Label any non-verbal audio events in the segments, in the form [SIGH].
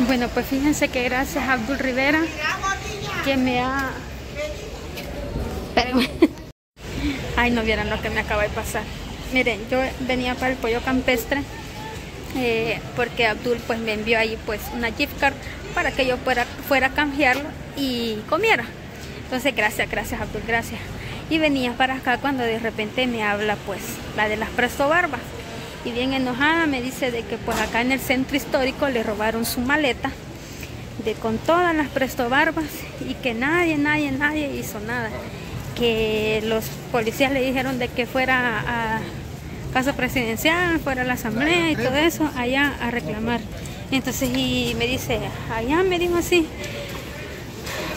Bueno, pues fíjense que gracias a Abdul Rivera que me ha... [LAUGHS] Ay, no vieran lo que me acaba de pasar. Miren, yo venía para el pollo campestre eh, porque Abdul pues me envió ahí pues una gift card para que yo fuera, fuera a canjearlo y comiera. Entonces, gracias, gracias Abdul, gracias. Y venía para acá cuando de repente me habla pues la de las presto barbas y bien enojada me dice de que pues acá en el centro histórico le robaron su maleta de con todas las presto barbas y que nadie, nadie, nadie hizo nada. Que los policías le dijeron de que fuera a casa presidencial, fuera a la asamblea y todo eso, allá a reclamar. Entonces y me dice, allá me dijo así,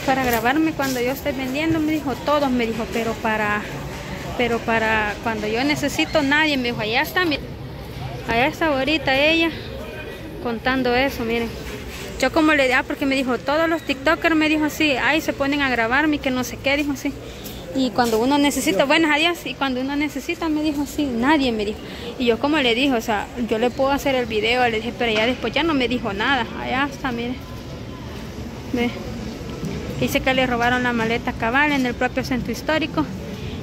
para grabarme cuando yo esté vendiendo, me dijo, todos me dijo, pero para, pero para cuando yo necesito nadie, me dijo, allá está, Allá está ahorita ella contando eso, miren. Yo como le da, porque me dijo, todos los TikTokers me dijo así, ay, se ponen a grabarme, que no sé qué, dijo así. Y cuando uno necesita, buenas adiós, y cuando uno necesita, me dijo así, nadie me dijo. Y yo como le dijo, o sea, yo le puedo hacer el video, le dije, pero ya después ya no me dijo nada. Allá está, mire. Ve. Dice que le robaron la maleta cabal en el propio centro histórico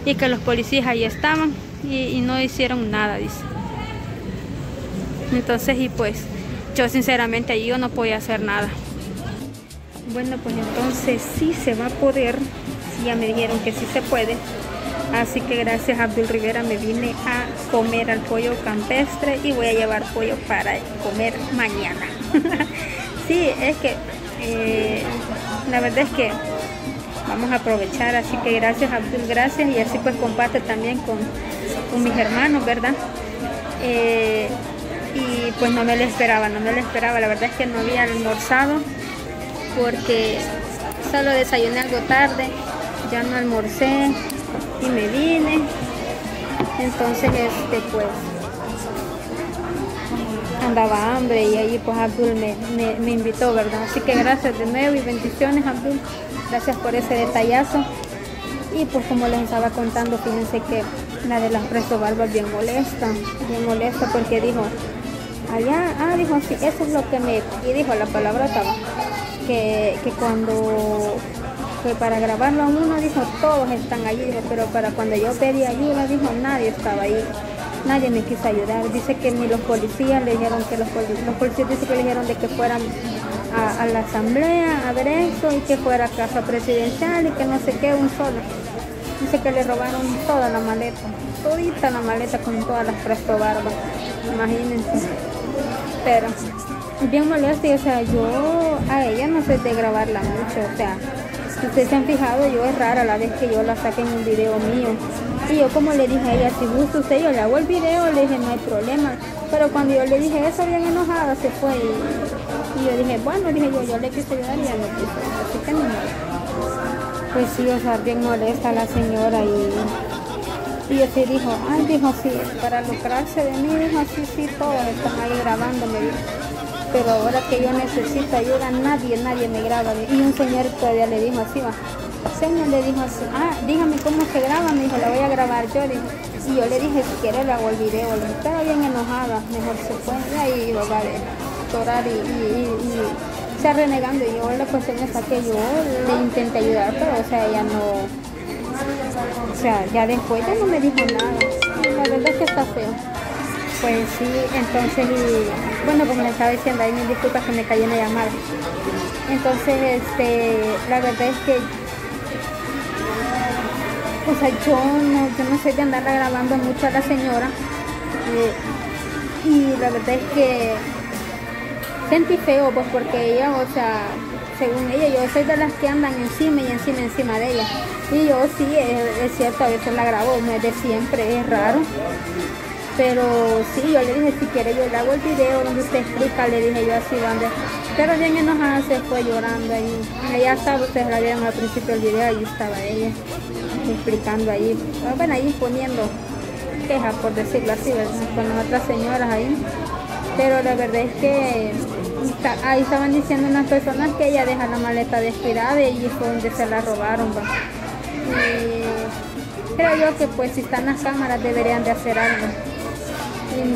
y que los policías ahí estaban y, y no hicieron nada, dice. Entonces, y pues, yo sinceramente ahí yo no podía hacer nada. Bueno, pues entonces sí se va a poder. ya me dijeron que sí se puede. Así que gracias a Abdul Rivera me vine a comer al pollo campestre y voy a llevar pollo para comer mañana. [LAUGHS] sí, es que eh, la verdad es que vamos a aprovechar. Así que gracias Abdul, gracias. Y así pues comparte también con, con mis hermanos, ¿verdad? Eh, y pues no me lo esperaba, no me lo esperaba. La verdad es que no había almorzado porque solo desayuné algo tarde, ya no almorcé y me vine. Entonces este pues andaba hambre y ahí pues Abdul me, me, invitó, ¿verdad? Así que gracias de nuevo y bendiciones Abdul, gracias por ese detallazo. Y pues como les estaba contando, fíjense que la de las preso barbas bien molesta, bien molesta porque dijo, allá, ah, dijo, sí, eso es lo que me, y dijo la palabra estaba, que, que cuando, que para grabarlo a uno, dijo, todos están allí, dijo, pero para cuando yo pedí ayuda, dijo, nadie estaba ahí, nadie me quiso ayudar, dice que ni los policías le dijeron que los, los policías dice que le dijeron de que fueran a, la asamblea a ver eso y que fuera a casa presidencial y que no sé qué, un solo. Dice que le robaron toda la maleta, todita la maleta con todas las presto barbas, imagínense. Pero bien molesto y o sea yo a ella no sé de grabarla mucho o sea si ustedes se han fijado yo es rara la vez que yo la saque en un video mío. Y yo como le dije a ella si gusta usted yo le hago el video le dije no hay problema pero cuando yo le dije eso bien enojada se fue y, yo dije bueno dije yo yo le quise ayudar y ya no quiso así que no pues sí o sea bien molesta la señora y y así dijo, ay, dijo, sí, para lucrarse de mí, dijo, así, sí, todos están ahí grabándome. Pero ahora que yo necesito ayuda, nadie, nadie me graba. Y un señor todavía le dijo así, va. Señor le dijo así, ah, dígame cómo se graba, me dijo, la voy a grabar yo. Dijo. Y yo le dije, si quiere le hago el video. Le estaba bien enojada, mejor se fue. Y ahí iba a llorar y, y, y, se renegando. Y yo la cuestión es que yo le intenté ayudar, pero o sea, ella no o sea, ya después ya no me dijo nada. La verdad es que está feo. Pues sí, entonces, y, bueno, como le estaba diciendo, ahí me disculpas que me cayó una llamada. Entonces, este, la verdad es que, o sea, yo no, yo no sé de andarla grabando mucho a la señora. Eh, y la verdad es que sentí feo, pues porque ella, o sea, según ella, yo soy de las que andan encima y encima, encima de ella. Y yo sí, es, cierto, a veces la grabo, no de siempre, es raro. Pero sí, yo le dije, si quiere yo le hago el video donde usted explica, le dije yo así donde. Pero bien enojada se fue llorando ahí. Ella estaba, ustedes la vieron al principio del video, ahí estaba ella explicando ahí, bueno, ahí poniendo quejas, por decirlo así, con las otras señoras ahí. Pero la verdad es que ahí estaban diciendo unas personas que ella deja la maleta descuidada y fue donde se la robaron. Y creo yo que pues si están las cámaras deberían de hacer algo.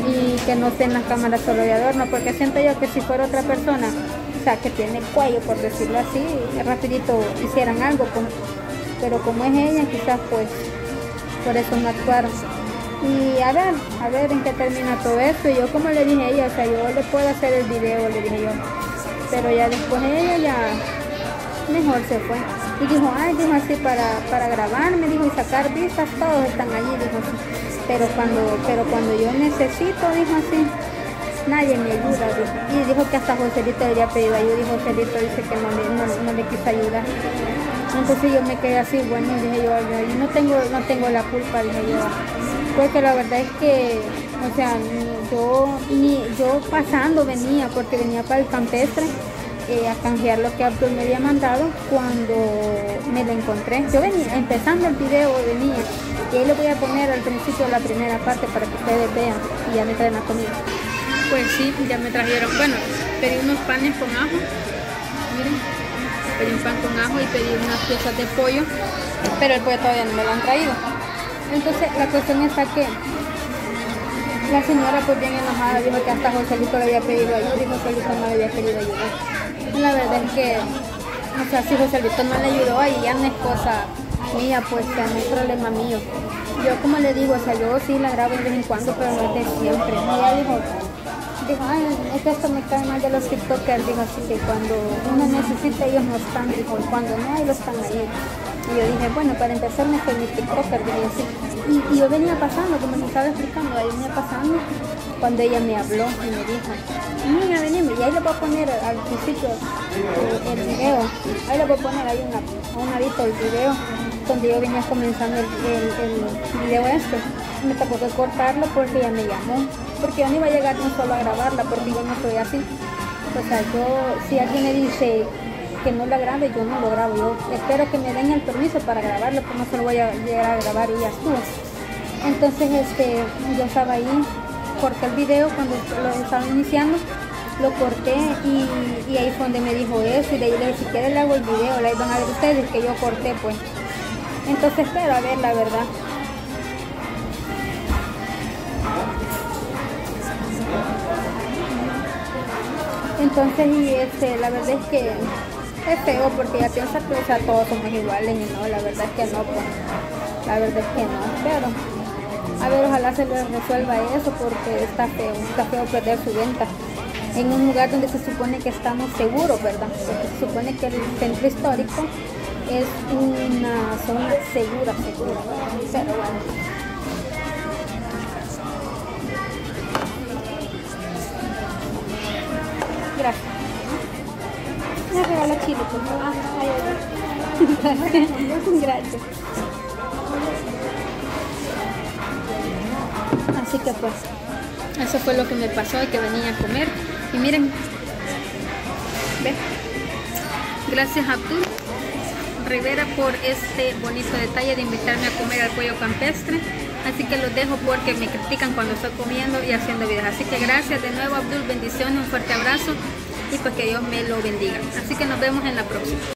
y, que no estén las cámaras solo de adorno, porque siento yo que si fuera otra persona, o sea, que tiene cuello, por decirlo así, rapidito hicieran algo, pero como es ella, quizás pues por eso no actuaron. Y a ver, a ver en qué termina todo esto. Y yo como le dije a ella, o sea, yo le puedo hacer el video, le dije yo. Pero ya después ella ya mejor se fue. Y dijo, ay, dijo así para, para grabar, me dijo, y sacar vistas, todos están allí, dijo así pero cuando, pero cuando yo necesito, dijo así, nadie me ayuda, Y dijo que hasta Joselito le había pedido ayuda y Joselito dice que no le, no, le quiso ayudar. Entonces yo me quedé así, bueno, dije yo, yo no tengo, no tengo la culpa, dije yo. Porque la verdad es que, o sea, yo, ni, yo pasando venía, porque venía para el campestre eh, a canjear lo que Abdul me había mandado cuando me lo encontré. Yo venía, empezando el video venía y ahí lo voy a poner al principio de la primera parte para que ustedes vean y ya me traen la comida. Pues sí, ya me trajeron, bueno, pedí unos panes con ajo, miren, pedí un pan con ajo y pedí unas piezas de pollo, pero el pollo todavía no me lo han traído. Entonces la cuestión está que la señora pues bien enojada dijo que hasta Joselito le había pedido ayuda y Joselito no le había querido ayudar. La verdad es que, o sea, si Joselito no le ayudó, ahí ya no es cosa mía, pues que no es problema mío. Yo como le digo, o sea, yo sí la grabo de vez en cuando, pero no es de siempre. Ella dijo, dijo, ay, es que esto me cae mal de los TikTokers, dijo así que cuando uno necesita ellos no están, dijo, cuando no, ellos están ahí. Y yo dije, bueno, para empezar me mi TikToker, dije. Y, yo venía pasando, como se estaba explicando, ahí venía pasando cuando ella me habló y me dijo, mira, venime, y ahí le voy a poner al principio el video, ahí le voy a poner ahí una, a un ladito el video donde yo venía comenzando el, el, video este. Me tocó que cortarlo porque ella me llamó. Porque yo no iba a llegar no solo a grabarla, porque yo no soy así. O sea, yo, si alguien me dice que no la grabe, yo no lo grabo. Yo espero que me den el permiso para grabarlo, porque no se lo voy a llegar a grabar y ya estuvo. Entonces, este, yo estaba ahí, corté el video cuando lo estaba iniciando, lo corté y, ahí fue donde me dijo eso y de ahí le dije, si quieren le hago el video, la van a ver ustedes que yo corté pues. Entonces espero a ver la verdad. Entonces y este, la verdad es que es feo porque ya piensa que o todos somos iguales y no, la verdad es que no, pues, la verdad es que no, pero a ver ojalá se les resuelva eso porque está feo, está feo perder su venta en un lugar donde se supone que estamos seguros, ¿verdad? Se supone que el centro histórico es una zona segura, segura. Pero bueno. Me regala chile, por favor. Ah, [LAUGHS] Gracias. Así que pues, eso fue lo que me pasó y que venía a comer. Y miren, ve, gracias a tú Rivera por este bonito detalle de invitarme a comer al pollo campestre. Así que los dejo porque me critican cuando estoy comiendo y haciendo videos. Así que gracias de nuevo Abdul, bendiciones, un fuerte abrazo y pues que Dios me lo bendiga. Así que nos vemos en la próxima.